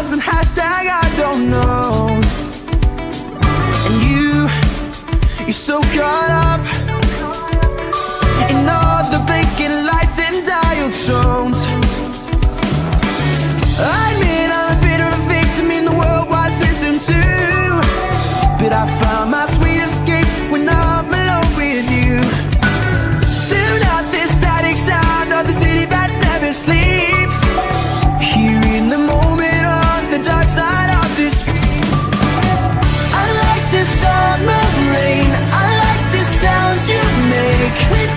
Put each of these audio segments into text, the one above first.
yours and hashtag I don't know. And you, you're so caught up break.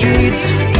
streets.